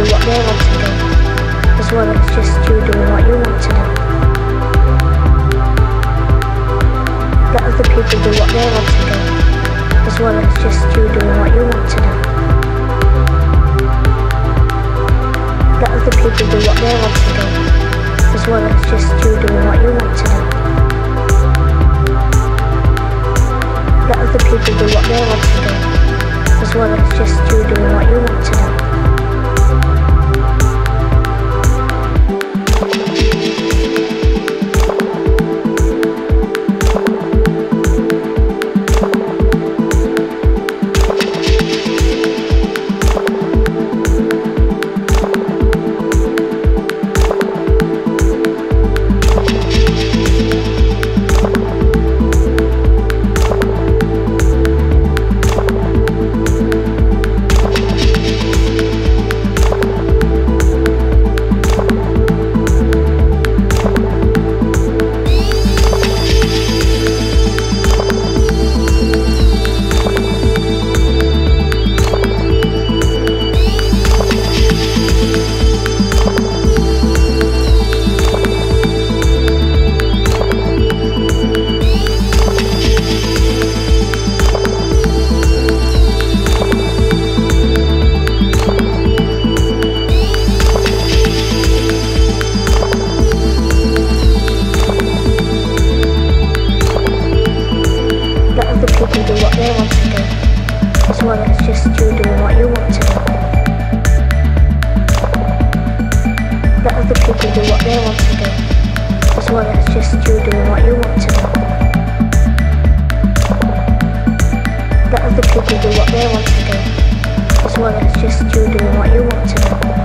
do what they want to do, as well as just you doing what you want to do. Let other people do what they want to do, as well as just you doing what you want to do. Let other people do what they want to do, as well as just you doing what you want to do. Let other people do what they want to do, as well as just you they want to do, as well as just you doing what you want to do. Let other people do what they want to do, as well as just you doing what you want to do. Let other people do what they want to do, as well as just you doing what you want to do.